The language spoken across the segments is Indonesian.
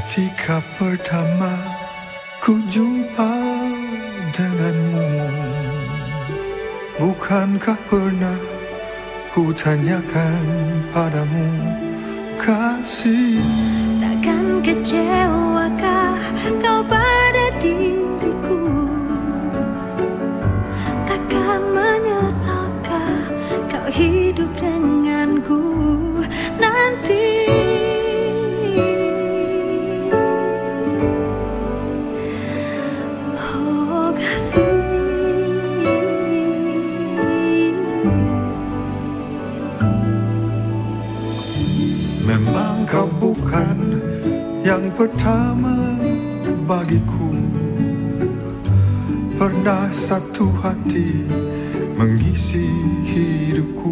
Ketika pertama ku jumpa denganmu Bukankah pernah ku tanyakan padamu kasih? Takkan kecewakah kau pada diriku? Takkan menyesalkah kau hidup denganku Memang kau bukan yang pertama bagiku. Pernah satu hati mengisi hidupku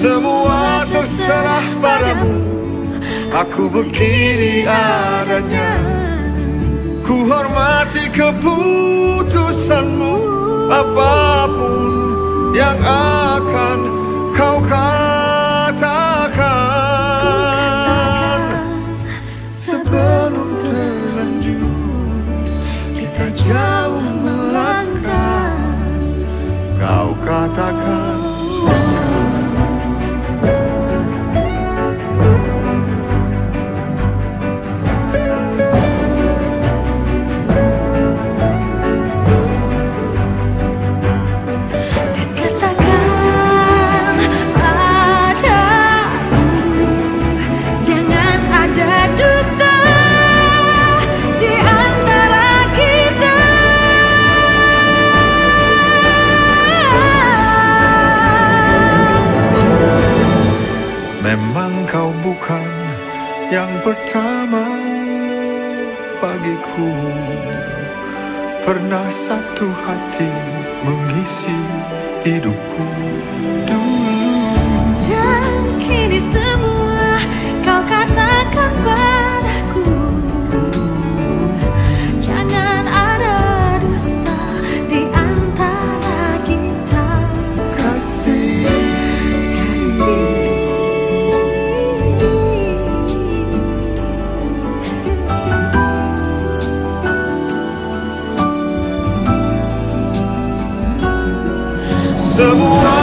Semua terserah padamu. Aku begini adanya. Ku hormati keputusanmu. Apa pun yang akan jauh melangkah. Kau katakan pertama bagiku. Pernah satu hati mengisi hidupku Semua terserah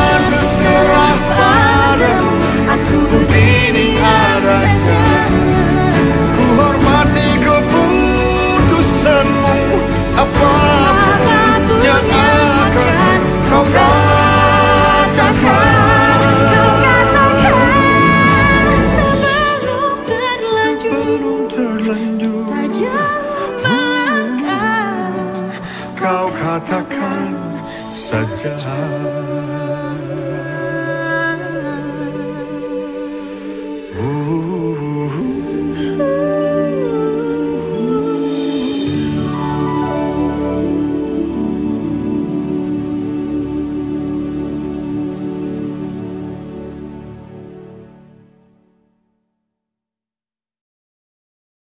melangkah Kau katakan saja